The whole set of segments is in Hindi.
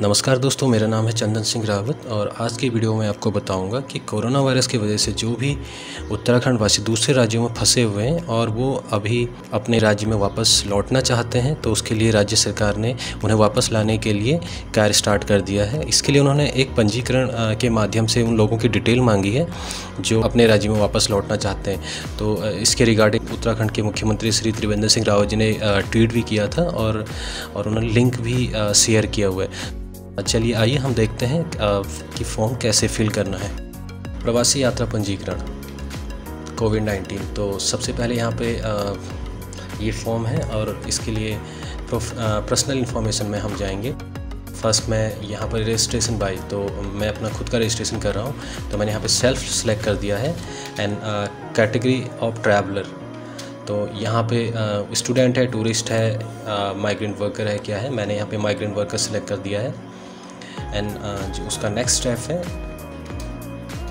नमस्कार दोस्तों, मेरा नाम है चंदन सिंह रावत और आज की वीडियो में आपको बताऊँगा कि कोरोना वायरस की वजह से जो भी उत्तराखंड वासी दूसरे राज्यों में फंसे हुए हैं और वो अभी अपने राज्य में वापस लौटना चाहते हैं तो उसके लिए राज्य सरकार ने उन्हें वापस लाने के लिए कार्य स्टार्ट कर दिया है। इसके लिए उन्होंने एक पंजीकरण के माध्यम से उन लोगों की डिटेल मांगी है जो अपने राज्य में वापस लौटना चाहते हैं। तो इसके रिगार्डिंग उत्तराखंड के मुख्यमंत्री श्री त्रिवेंद्र सिंह रावत जी ने ट्वीट भी किया था और और उन्होंने लिंक भी शेयर किया हुआ है। चलिए आइए हम देखते हैं कि फॉर्म कैसे फिल करना है। प्रवासी यात्रा पंजीकरण कोविड नाइन्टीन तो सबसे पहले यहाँ पे ये फॉर्म है और इसके लिए पर्सनल इन्फॉर्मेशन में हम जाएँगे। फ़र्स्ट मैं यहाँ पर रजिस्ट्रेशन बाई तो मैं अपना खुद का रजिस्ट्रेशन कर रहा हूँ। तो मैंने यहाँ पे सेल्फ सेलेक्ट कर दिया है। एंड कैटेगरी ऑफ़ ट्रैवलर तो यहाँ पे स्टूडेंट uh, है टूरिस्ट है माइग्रेंट uh, वर्कर है क्या है? मैंने यहाँ पे माइग्रेंट वर्कर सेलेक्ट कर दिया है। एंड uh, उसका नेक्स्ट स्टेप है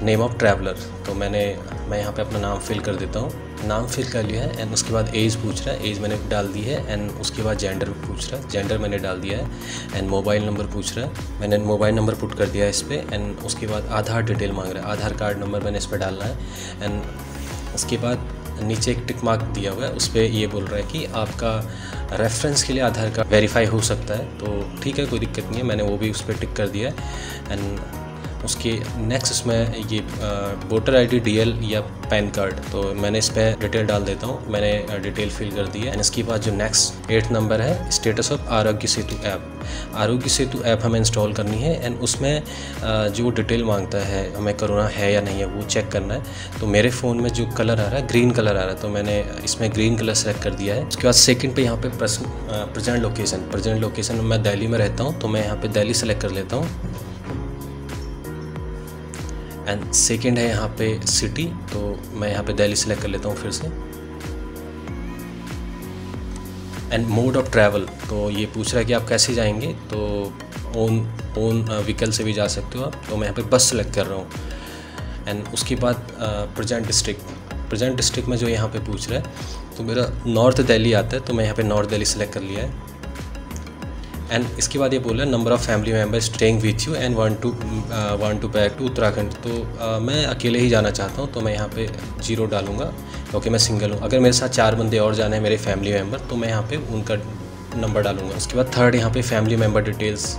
नेम ऑफ़ ट्रैवलर तो मैंने मैं यहाँ पे अपना नाम फिल कर देता हूँ। नाम फिल कर लिया है एंड उसके बाद एज पूछ रहा है। एज मैंने डाल दी है एंड उसके बाद जेंडर पूछ रहा है। जेंडर मैंने डाल दिया है एंड मोबाइल नंबर पूछ रहा है। मैंने मोबाइल नंबर पुट कर दिया है इस पर एंड उसके बाद आधार डिटेल मांग रहा है। आधार कार्ड नंबर मैंने इस पर डालना है एंड उसके बाद नीचे एक टिक मार्क दिया हुआ है, उस पर ये बोल रहा है कि आपका रेफरेंस के लिए आधार कार्ड वेरीफाई हो सकता है। तो ठीक है, कोई दिक्कत नहीं है, मैंने वो भी उस पर टिक कर दिया है। एंड उसके नेक्स्ट इसमें ये वोटर आईडी डीएल या पैन कार्ड तो मैंने इस पर डिटेल डाल देता हूँ। मैंने डिटेल फिल कर दी है। एंड इसके बाद जो नेक्स्ट एट नंबर है status of Aarogya Setu app आरोग्य सेतु ऐप हमें इंस्टॉल करनी है। एंड उसमें जो डिटेल माँगता है, हमें कोरोना है या नहीं है, वो चेक करना है। तो मेरे फ़ोन में जो कलर आ रहा है ग्रीन कलर आ रहा है। तो मैंने इसमें ग्रीन कलर सेलेक्ट कर दिया है। उसके बाद सेकेंड पे यहाँ पे प्रेजेंट लोकेशन प्रेजेंट लोकेशन मैं दिल्ली में रहता हूँ। तो मैं यहाँ पे दिल्ली सेलेक्ट कर लेता हूँ। एंड सेकेंड है यहाँ पे सिटी तो मैं यहाँ पे दिल्ली सेलेक्ट कर लेता हूँ फिर से। एंड मोड ऑफ़ ट्रैवल तो ये पूछ रहा है कि आप कैसे जाएँगे? तो ओन ओन व्हीकल से भी जा सकते हो आप। तो मैं यहाँ पे बस सेलेक्ट कर रहा हूँ। एंड उसके बाद प्रजेंट डिस्ट्रिक्ट प्रजेंट डिस्ट्रिक्ट में जो यहाँ पे पूछ रहा है तो मेरा नॉर्थ दिल्ली आता है तो मैं यहाँ पे नॉर्थ दिल्ली सेलेक्ट कर लिया है। एंड इसके बाद ये बोला number of family member staying with you and one two one two back to Uttarakhand तो uh, मैं अकेले ही जाना चाहता हूँ तो मैं यहाँ पे ज़ीरो डालूँगा क्योंकि मैं सिंगल हूँ। अगर मेरे साथ चार बंदे और जाने हैं मेरे फैमिली मेंबर तो मैं यहाँ पे उनका नंबर डालूँगा। उसके बाद थर्ड यहाँ पे family member details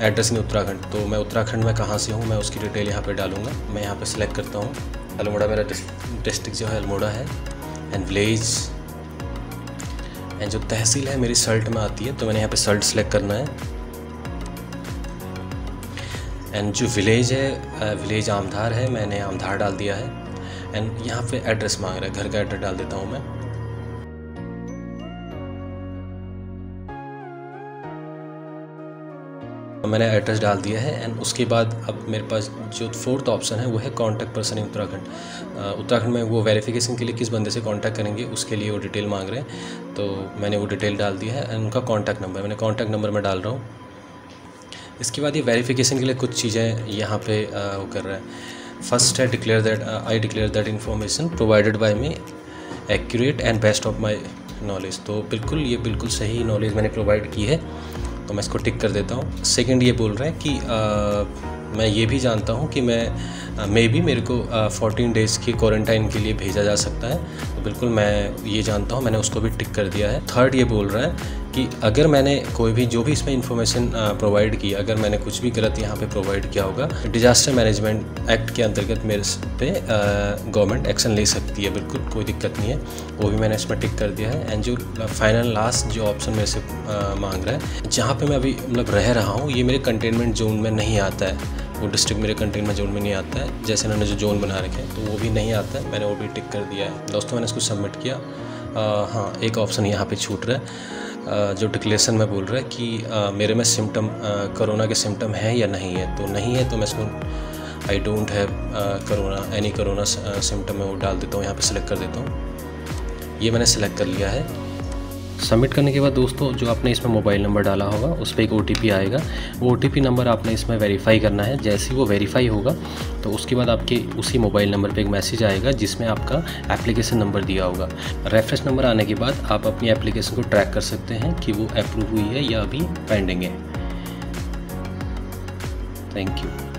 address in Uttarakhand तो मैं उत्तराखंड में कहाँ से हूँ मैं उसकी डिटेल यहाँ पर डालूँगा। मैं यहाँ पर सिलेक्ट करता हूँ। अल्मोड़ा मेरा डिस्ट्रिक्ट जो है अल्मोड़ा है। एंड विलेज एंड जो तहसील है, मेरी सल्ट में आती है तो मैंने यहाँ पे सल्ट सेलेक्ट करना है। एंड जो विलेज है विलेज आमधार है, मैंने आमधार डाल दिया है। एंड यहाँ पे एड्रेस मांग रहा है, घर का एड्रेस डाल देता हूँ मैं। मैंने एड्रेस डाल दिया है एंड उसके बाद अब मेरे पास जो फोर्थ ऑप्शन है, वो है contact person in Uttarakhand Uttarakhand में वो वेरिफिकेशन के लिए किस बंदे से कांटेक्ट करेंगे, उसके लिए वो डिटेल मांग रहे हैं. तो मैंने वो डिटेल डाल दिया है एंड उनका कॉन्टैक्ट नंबर मैंने कॉन्टैक्ट नंबर में डाल रहा हूँ. इसके बाद ये वेरीफिकेशन के लिए कुछ चीज़ें यहाँ पे वो कर रहा है. फ़र्स्ट है declare that I declare that information provided by me accurate and best of my knowledge तो बिल्कुल, ये बिल्कुल सही नॉलेज मैंने प्रोवाइड की है. तो मैं इसको टिक कर देता हूँ। सेकंड ये बोल रहा है कि आ, मैं ये भी जानता हूँ कि मैं मे भी मेरे को फोर्टीन डेज़ की क्वारंटाइन के लिए भेजा जा सकता है। तो बिल्कुल मैं ये जानता हूँ मैंने उसको भी टिक कर दिया है। थर्ड ये बोल रहा है कि अगर मैंने कोई भी, जो भी इसमें इन्फॉर्मेशन प्रोवाइड की, अगर मैंने कुछ भी गलत यहाँ पे प्रोवाइड किया होगा डिजास्टर मैनेजमेंट एक्ट के अंतर्गत मेरे पे गवर्नमेंट एक्शन ले सकती है, बिल्कुल कोई दिक्कत नहीं है। वो भी मैंने इसमें टिक कर दिया है। एंड जो फाइनल लास्ट जो ऑप्शन मेरे से मांग रहा है, जहाँ पर मैं अभी मतलब रह रहा हूँ, ये मेरे कंटेनमेंट जोन में नहीं आता है। वो डिस्ट्रिक्ट मेरे कंटेनमेंट जोन में नहीं आता है। जैसे उन्होंने जो जोन बना रखे हैं तो वो भी नहीं आता है। मैंने वो भी टिक कर दिया है। दोस्तों, मैंने इसको सबमिट किया। हाँ एक ऑप्शन यहाँ पे छूट रहा है। जो डिक्लेसन में बोल रहा है कि मेरे में सिम्टम कोरोना के सिम्टम हैं या नहीं है तो नहीं है तो मैं इसको I don't have corona any corona symptom में वो डाल देता हूँ, यहाँ पे सिलेक्ट कर देता हूँ। ये मैंने सेलेक्ट कर लिया है। सबमिट करने के बाद दोस्तों, जो आपने इसमें मोबाइल नंबर डाला होगा, उस पर एक ओटीपी आएगा। वो ओटीपी नंबर आपने इसमें वेरीफाई करना है। जैसे ही वो वेरीफाई होगा तो उसके बाद आपके उसी मोबाइल नंबर पे एक मैसेज आएगा, जिसमें आपका एप्लीकेशन नंबर दिया होगा। रेफरेंस नंबर आने के बाद आप अपनी एप्लीकेशन को ट्रैक कर सकते हैं कि वो अप्रूव हुई है या अभी पेंडिंग है। Thank you